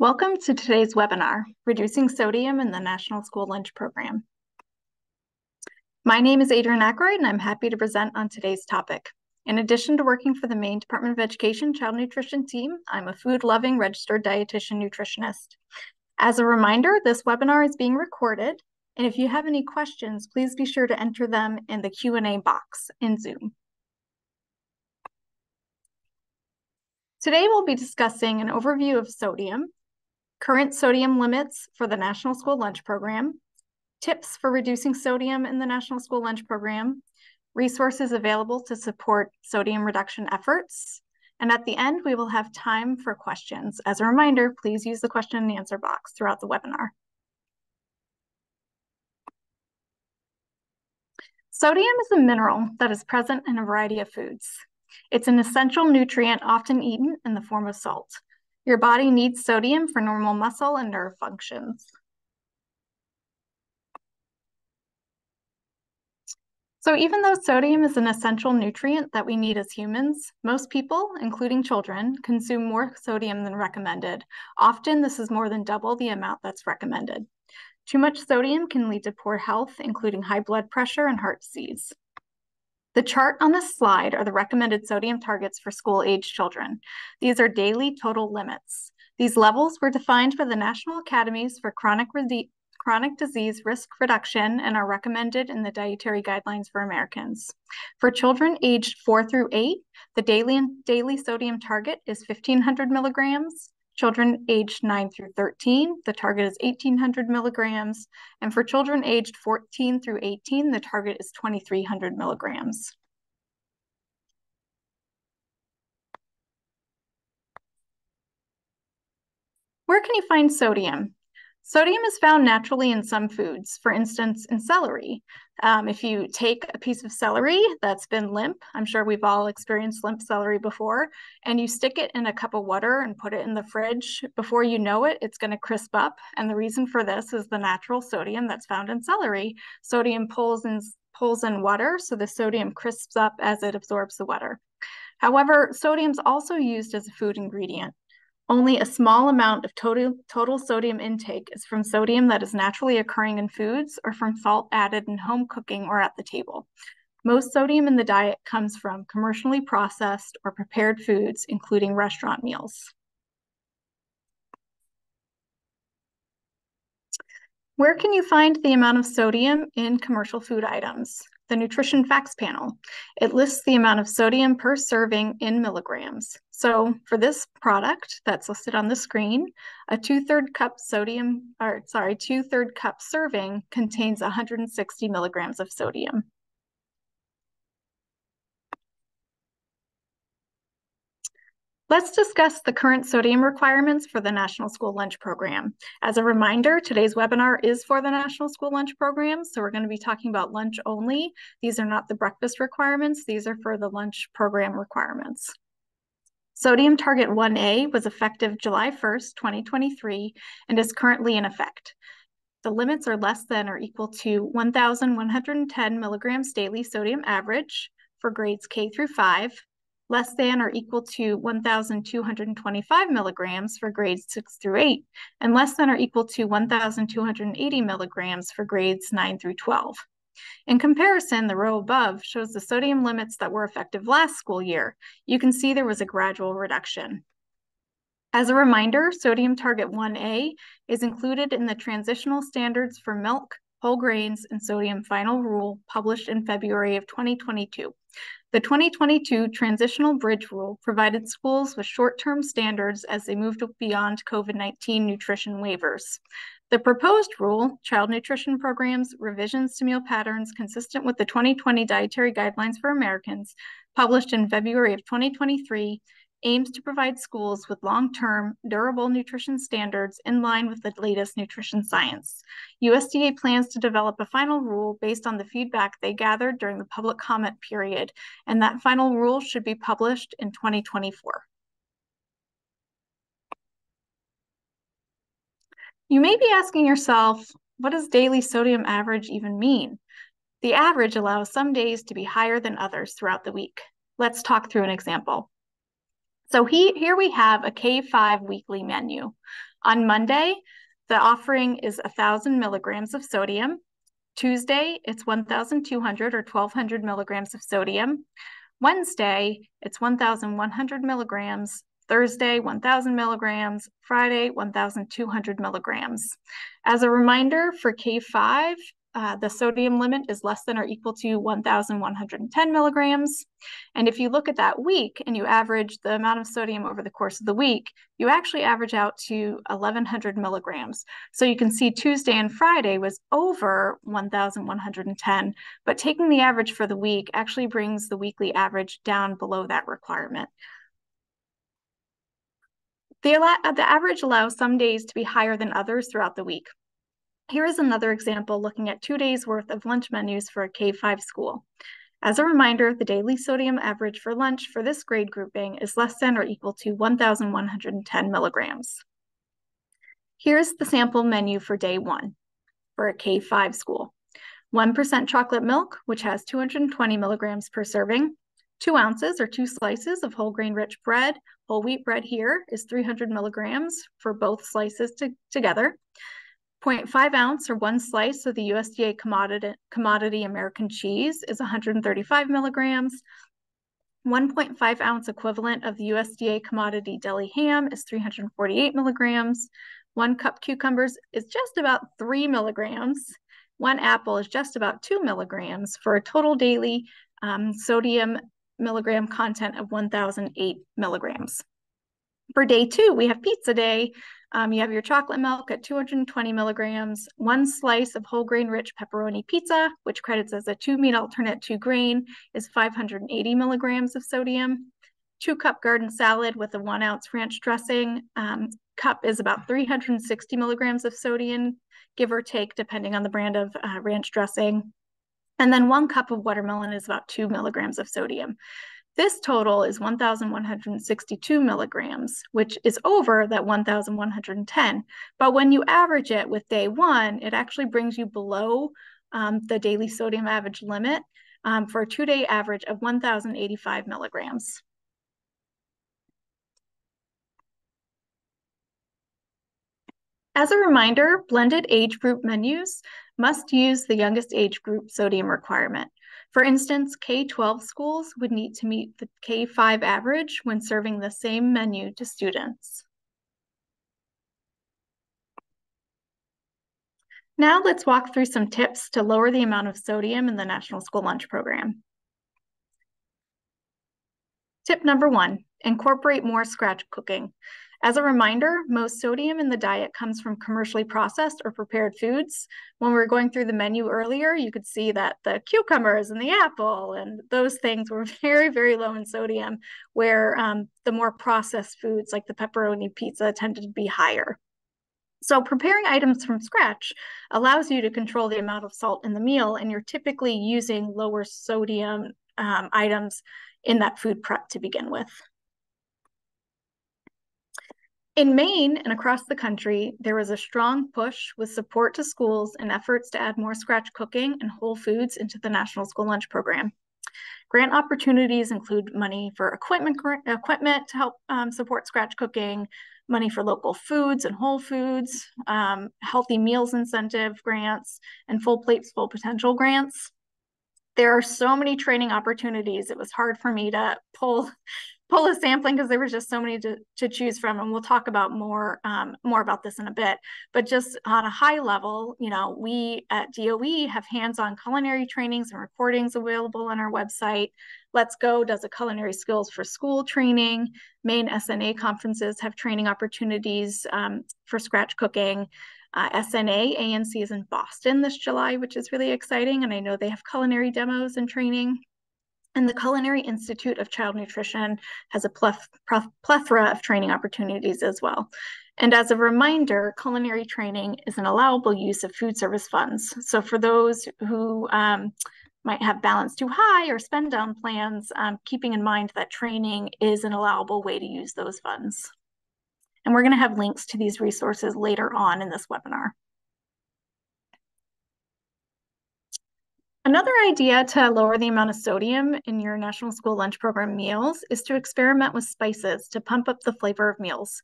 Welcome to today's webinar, Reducing Sodium in the National School Lunch Program. My name is Adrienne Ackroyd, and I'm happy to present on today's topic. In addition to working for the Maine Department of Education Child Nutrition Team, I'm a food-loving registered dietitian nutritionist. As a reminder, this webinar is being recorded, and if you have any questions, please be sure to enter them in the Q&A box in Zoom. Today, we'll be discussing an overview of sodium, current sodium limits for the National School Lunch Program, tips for reducing sodium in the National School Lunch Program, resources available to support sodium reduction efforts, and at the end, we will have time for questions. As a reminder, please use the question and answer box throughout the webinar. Sodium is a mineral that is present in a variety of foods. It's an essential nutrient often eaten in the form of salt. Your body needs sodium for normal muscle and nerve functions. So even though sodium is an essential nutrient that we need as humans, most people, including children, consume more sodium than recommended. Often this is more than double the amount that's recommended. Too much sodium can lead to poor health, including high blood pressure and heart disease. The chart on this slide are the recommended sodium targets for school-age children. These are daily total limits. These levels were defined by the National Academies for Chronic, Chronic Disease Risk Reduction and are recommended in the Dietary Guidelines for Americans. For children aged 4 through 8, the daily, daily sodium target is 1,500 milligrams. Children aged 9 through 13, the target is 1,800 milligrams. And for children aged 14 through 18, the target is 2,300 milligrams. Where can you find sodium? Sodium is found naturally in some foods, for instance, in celery. Um, if you take a piece of celery that's been limp, I'm sure we've all experienced limp celery before, and you stick it in a cup of water and put it in the fridge, before you know it, it's going to crisp up. And the reason for this is the natural sodium that's found in celery. Sodium pulls in, pulls in water, so the sodium crisps up as it absorbs the water. However, sodium is also used as a food ingredient. Only a small amount of total, total sodium intake is from sodium that is naturally occurring in foods or from salt added in home cooking or at the table. Most sodium in the diet comes from commercially processed or prepared foods, including restaurant meals. Where can you find the amount of sodium in commercial food items? The nutrition facts panel. It lists the amount of sodium per serving in milligrams. So for this product that's listed on the screen, a two-third cup sodium, or sorry, two-third cup serving contains 160 milligrams of sodium. Let's discuss the current sodium requirements for the National School Lunch Program. As a reminder, today's webinar is for the National School Lunch Program, so we're going to be talking about lunch only. These are not the breakfast requirements, these are for the lunch program requirements. Sodium Target 1A was effective July 1st, 2023, and is currently in effect. The limits are less than or equal to 1,110 milligrams daily sodium average for grades K through 5, less than or equal to 1,225 milligrams for grades 6 through 8, and less than or equal to 1,280 milligrams for grades 9 through 12. In comparison, the row above shows the sodium limits that were effective last school year. You can see there was a gradual reduction. As a reminder, sodium target 1A is included in the transitional standards for milk, whole grains, and sodium final rule published in February of 2022. The 2022 Transitional Bridge Rule provided schools with short-term standards as they moved beyond COVID-19 nutrition waivers. The proposed rule, Child Nutrition Programs, Revisions to Meal Patterns Consistent with the 2020 Dietary Guidelines for Americans, published in February of 2023, aims to provide schools with long-term, durable nutrition standards in line with the latest nutrition science. USDA plans to develop a final rule based on the feedback they gathered during the public comment period, and that final rule should be published in 2024. You may be asking yourself, what does daily sodium average even mean? The average allows some days to be higher than others throughout the week. Let's talk through an example. So he, here we have a K5 weekly menu. On Monday, the offering is 1,000 milligrams of sodium. Tuesday, it's 1,200 or 1,200 milligrams of sodium. Wednesday, it's 1,100 milligrams. Thursday, 1,000 milligrams. Friday, 1,200 milligrams. As a reminder, for K5, uh, the sodium limit is less than or equal to 1,110 milligrams. And if you look at that week and you average the amount of sodium over the course of the week, you actually average out to 1,100 milligrams. So you can see Tuesday and Friday was over 1,110, but taking the average for the week actually brings the weekly average down below that requirement. The, the average allows some days to be higher than others throughout the week. Here is another example looking at two days worth of lunch menus for a K-5 school. As a reminder, the daily sodium average for lunch for this grade grouping is less than or equal to 1,110 milligrams. Here's the sample menu for day one for a K-5 school. 1% chocolate milk, which has 220 milligrams per serving, two ounces or two slices of whole grain rich bread. Whole wheat bread here is 300 milligrams for both slices to, together. 0.5 ounce or one slice of the USDA commodity, commodity American cheese is 135 milligrams. 1.5 ounce equivalent of the USDA commodity deli ham is 348 milligrams. One cup cucumbers is just about three milligrams. One apple is just about two milligrams for a total daily um, sodium milligram content of 1,008 milligrams. For day two, we have pizza day, um, you have your chocolate milk at 220 milligrams, one slice of whole grain rich pepperoni pizza, which credits as a two meat alternate to grain, is 580 milligrams of sodium. Two cup garden salad with a one ounce ranch dressing. Um, cup is about 360 milligrams of sodium, give or take, depending on the brand of uh, ranch dressing. And then one cup of watermelon is about two milligrams of sodium. This total is 1,162 milligrams, which is over that 1,110. But when you average it with day one, it actually brings you below um, the daily sodium average limit um, for a two-day average of 1,085 milligrams. As a reminder, blended age group menus must use the youngest age group sodium requirement. For instance, K-12 schools would need to meet the K-5 average when serving the same menu to students. Now let's walk through some tips to lower the amount of sodium in the National School Lunch Program. Tip number one, incorporate more scratch cooking. As a reminder, most sodium in the diet comes from commercially processed or prepared foods. When we were going through the menu earlier, you could see that the cucumbers and the apple and those things were very, very low in sodium, where um, the more processed foods like the pepperoni pizza tended to be higher. So preparing items from scratch allows you to control the amount of salt in the meal, and you're typically using lower sodium um, items in that food prep to begin with. In Maine and across the country, there was a strong push with support to schools and efforts to add more scratch cooking and whole foods into the National School Lunch Program. Grant opportunities include money for equipment, equipment to help um, support scratch cooking, money for local foods and whole foods, um, healthy meals incentive grants, and full plates, full potential grants. There are so many training opportunities. It was hard for me to pull pull a sampling because there was just so many to, to choose from and we'll talk about more um, more about this in a bit but just on a high level you know we at doe have hands-on culinary trainings and recordings available on our website let's go does a culinary skills for school training Maine SNA conferences have training opportunities um, for scratch cooking uh, SNA ANC is in Boston this July, which is really exciting. And I know they have culinary demos and training. And the Culinary Institute of Child Nutrition has a plethora of training opportunities as well. And as a reminder, culinary training is an allowable use of food service funds. So for those who um, might have balance too high or spend down plans, um, keeping in mind that training is an allowable way to use those funds. And we're going to have links to these resources later on in this webinar. Another idea to lower the amount of sodium in your National School Lunch Program meals is to experiment with spices to pump up the flavor of meals.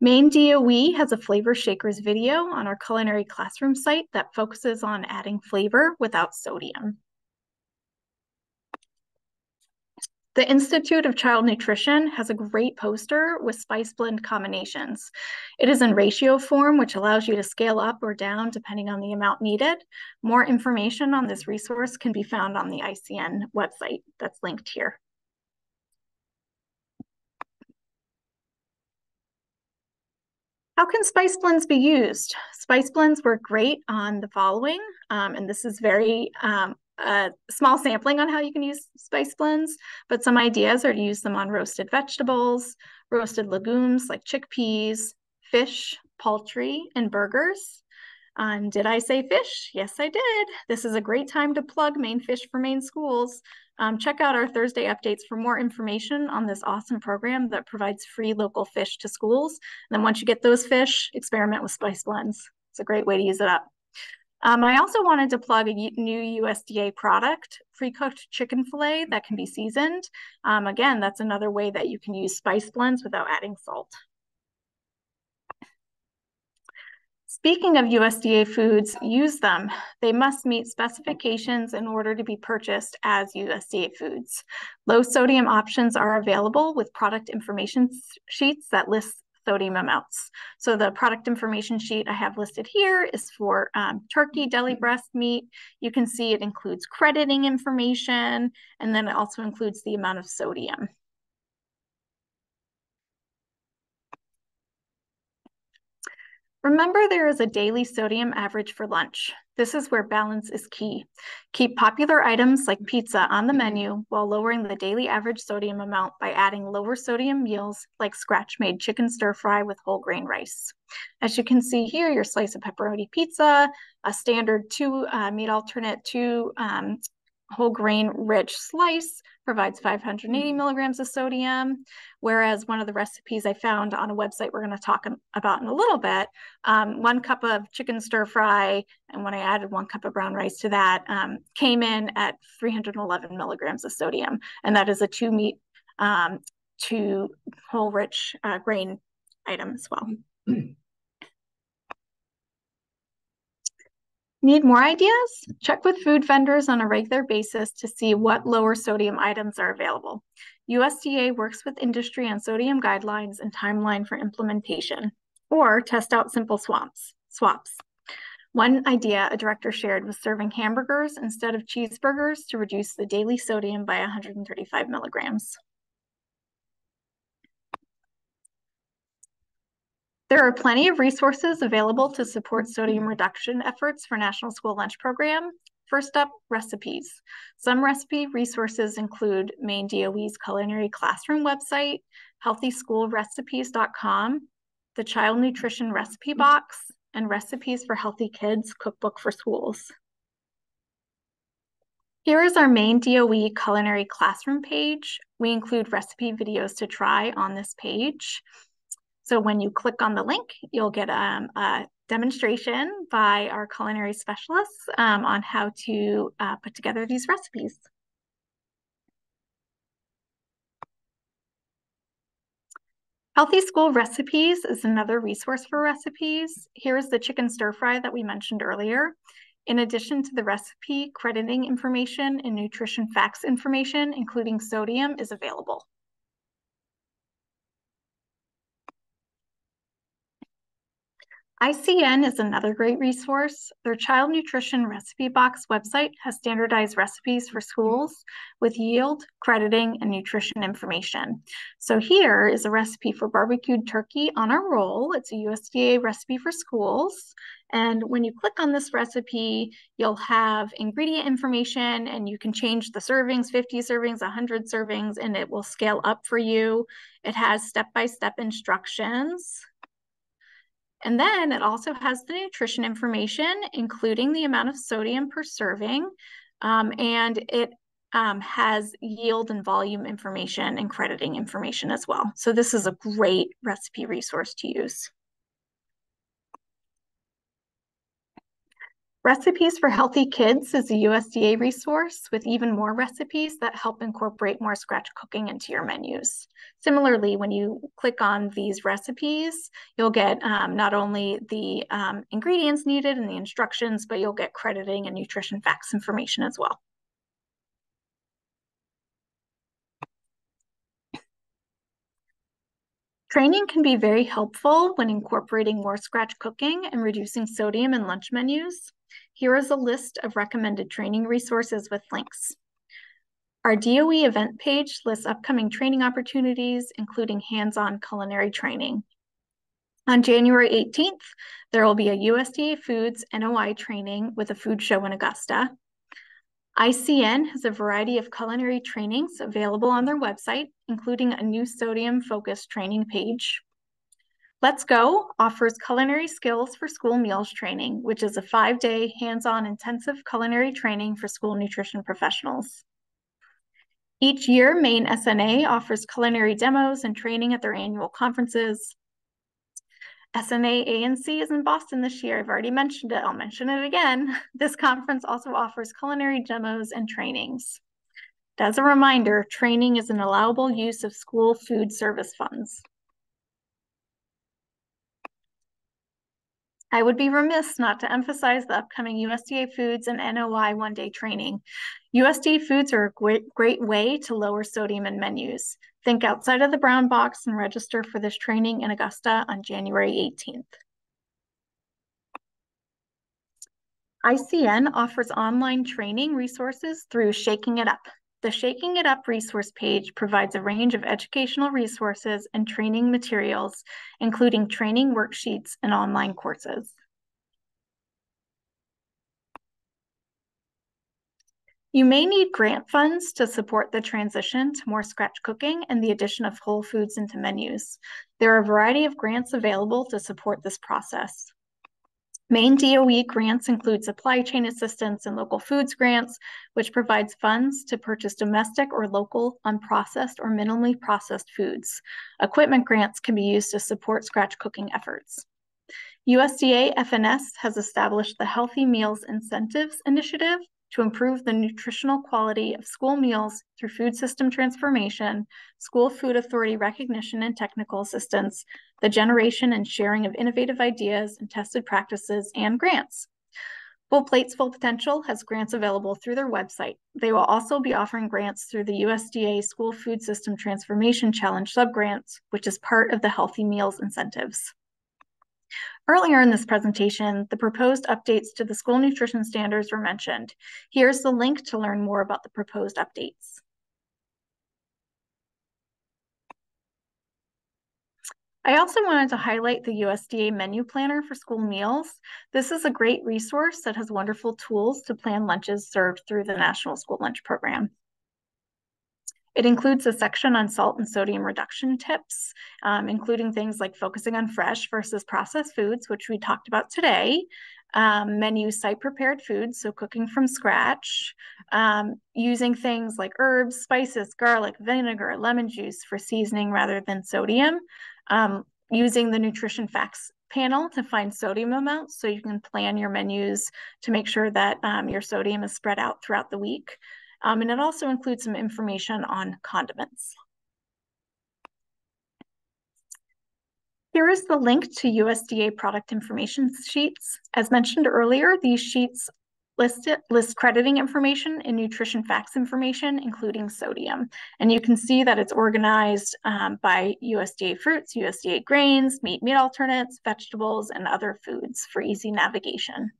Maine DOE has a flavor shakers video on our culinary classroom site that focuses on adding flavor without sodium. The Institute of Child Nutrition has a great poster with spice blend combinations. It is in ratio form, which allows you to scale up or down depending on the amount needed. More information on this resource can be found on the ICN website that's linked here. How can spice blends be used? Spice blends work great on the following, um, and this is very um, a small sampling on how you can use spice blends, but some ideas are to use them on roasted vegetables, roasted legumes like chickpeas, fish, poultry, and burgers. And did I say fish? Yes, I did. This is a great time to plug Maine Fish for Maine Schools. Um, check out our Thursday updates for more information on this awesome program that provides free local fish to schools. And then once you get those fish, experiment with spice blends. It's a great way to use it up. Um, I also wanted to plug a new USDA product, pre-cooked chicken filet that can be seasoned. Um, again, that's another way that you can use spice blends without adding salt. Speaking of USDA foods, use them. They must meet specifications in order to be purchased as USDA foods. Low sodium options are available with product information sheets that list sodium amounts. So the product information sheet I have listed here is for um, turkey deli breast meat. You can see it includes crediting information, and then it also includes the amount of sodium. Remember there is a daily sodium average for lunch. This is where balance is key. Keep popular items like pizza on the menu while lowering the daily average sodium amount by adding lower sodium meals like scratch-made chicken stir fry with whole grain rice. As you can see here, your slice of pepperoni pizza, a standard two uh, meat alternate, two um, whole grain rich slice provides 580 mm. milligrams of sodium, whereas one of the recipes I found on a website we're going to talk about in a little bit, um, one cup of chicken stir fry, and when I added one cup of brown rice to that, um, came in at 311 milligrams of sodium, and that is a two meat, um, two whole rich uh, grain item as well. Need more ideas? Check with food vendors on a regular basis to see what lower sodium items are available. USDA works with industry on sodium guidelines and timeline for implementation, or test out simple swaps. swaps. One idea a director shared was serving hamburgers instead of cheeseburgers to reduce the daily sodium by 135 milligrams. There are plenty of resources available to support sodium reduction efforts for National School Lunch Program. First up, recipes. Some recipe resources include Maine DOE's culinary classroom website, healthyschoolrecipes.com, the Child Nutrition Recipe Box, and Recipes for Healthy Kids cookbook for schools. Here is our Maine DOE culinary classroom page. We include recipe videos to try on this page. So when you click on the link, you'll get um, a demonstration by our culinary specialists um, on how to uh, put together these recipes. Healthy School Recipes is another resource for recipes. Here's the chicken stir fry that we mentioned earlier. In addition to the recipe, crediting information and nutrition facts information, including sodium, is available. ICN is another great resource. Their Child Nutrition Recipe Box website has standardized recipes for schools with yield, crediting, and nutrition information. So here is a recipe for barbecued turkey on a roll. It's a USDA recipe for schools. And when you click on this recipe, you'll have ingredient information and you can change the servings, 50 servings, 100 servings, and it will scale up for you. It has step-by-step instructions. And then it also has the nutrition information, including the amount of sodium per serving. Um, and it um, has yield and volume information and crediting information as well. So this is a great recipe resource to use. Recipes for Healthy Kids is a USDA resource with even more recipes that help incorporate more scratch cooking into your menus. Similarly, when you click on these recipes, you'll get um, not only the um, ingredients needed and the instructions, but you'll get crediting and nutrition facts information as well. Training can be very helpful when incorporating more scratch cooking and reducing sodium in lunch menus. Here is a list of recommended training resources with links. Our DOE event page lists upcoming training opportunities, including hands-on culinary training. On January 18th, there will be a USDA Foods NOI training with a food show in Augusta. ICN has a variety of culinary trainings available on their website, including a new sodium-focused training page. Let's Go offers culinary skills for school meals training, which is a five day hands on intensive culinary training for school nutrition professionals. Each year, Maine SNA offers culinary demos and training at their annual conferences. SNA ANC is in Boston this year. I've already mentioned it. I'll mention it again. This conference also offers culinary demos and trainings. As a reminder, training is an allowable use of school food service funds. I would be remiss not to emphasize the upcoming USDA Foods and NOI one day training. USDA Foods are a great, great way to lower sodium in menus. Think outside of the brown box and register for this training in Augusta on January 18th. ICN offers online training resources through Shaking It Up. The Shaking It Up resource page provides a range of educational resources and training materials, including training worksheets and online courses. You may need grant funds to support the transition to more scratch cooking and the addition of whole foods into menus. There are a variety of grants available to support this process. Maine DOE grants include supply chain assistance and local foods grants, which provides funds to purchase domestic or local unprocessed or minimally processed foods. Equipment grants can be used to support scratch cooking efforts. USDA FNS has established the Healthy Meals Incentives Initiative to improve the nutritional quality of school meals through food system transformation, school food authority recognition and technical assistance, the generation and sharing of innovative ideas and tested practices, and grants. Full Plates Full Potential has grants available through their website. They will also be offering grants through the USDA School Food System Transformation Challenge subgrants, which is part of the Healthy Meals incentives. Earlier in this presentation, the proposed updates to the school nutrition standards were mentioned. Here's the link to learn more about the proposed updates. I also wanted to highlight the USDA menu planner for school meals. This is a great resource that has wonderful tools to plan lunches served through the National School Lunch Program. It includes a section on salt and sodium reduction tips, um, including things like focusing on fresh versus processed foods, which we talked about today, um, menu site prepared foods, so cooking from scratch, um, using things like herbs, spices, garlic, vinegar, lemon juice for seasoning rather than sodium, um, using the nutrition facts panel to find sodium amounts so you can plan your menus to make sure that um, your sodium is spread out throughout the week. Um, and it also includes some information on condiments. Here is the link to USDA product information sheets. As mentioned earlier, these sheets list, it, list crediting information and nutrition facts information, including sodium. And you can see that it's organized um, by USDA fruits, USDA grains, meat, meat alternates, vegetables, and other foods for easy navigation.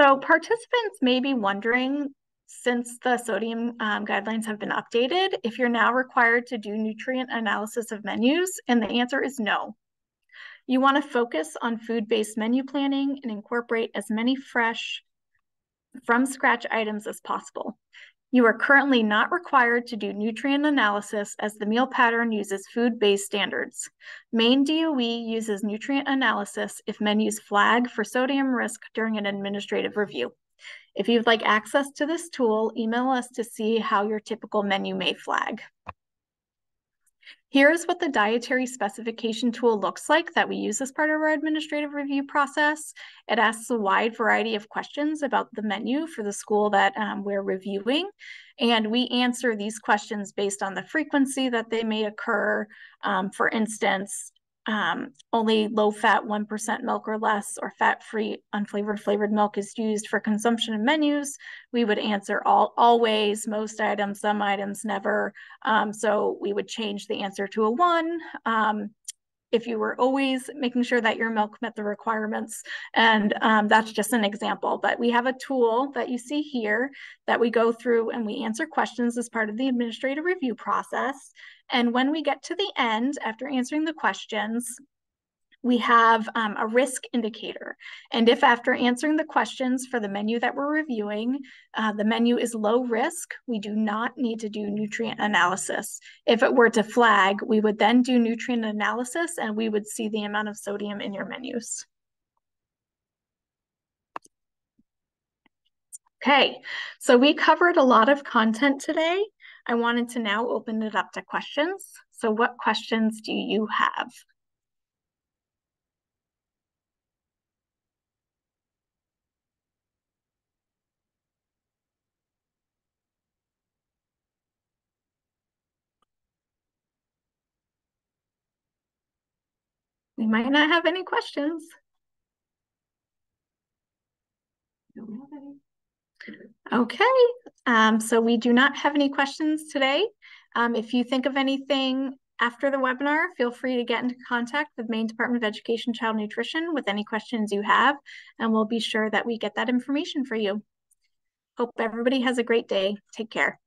So participants may be wondering, since the sodium um, guidelines have been updated, if you're now required to do nutrient analysis of menus, and the answer is no. You want to focus on food-based menu planning and incorporate as many fresh, from scratch items as possible. You are currently not required to do nutrient analysis as the meal pattern uses food-based standards. Maine DOE uses nutrient analysis if menus flag for sodium risk during an administrative review. If you'd like access to this tool, email us to see how your typical menu may flag. Here's what the dietary specification tool looks like that we use as part of our administrative review process. It asks a wide variety of questions about the menu for the school that um, we're reviewing. And we answer these questions based on the frequency that they may occur. Um, for instance, um, only low fat 1% milk or less or fat free unflavored flavored milk is used for consumption in menus, we would answer all always, most items, some items, never. Um, so we would change the answer to a one. Um, if you were always making sure that your milk met the requirements. And um, that's just an example, but we have a tool that you see here that we go through and we answer questions as part of the administrative review process. And when we get to the end, after answering the questions, we have um, a risk indicator. And if after answering the questions for the menu that we're reviewing, uh, the menu is low risk, we do not need to do nutrient analysis. If it were to flag, we would then do nutrient analysis and we would see the amount of sodium in your menus. Okay, so we covered a lot of content today. I wanted to now open it up to questions. So what questions do you have? We might not have any questions. Okay, um, so we do not have any questions today. Um, if you think of anything after the webinar, feel free to get into contact with Maine Department of Education Child Nutrition with any questions you have, and we'll be sure that we get that information for you. Hope everybody has a great day. Take care.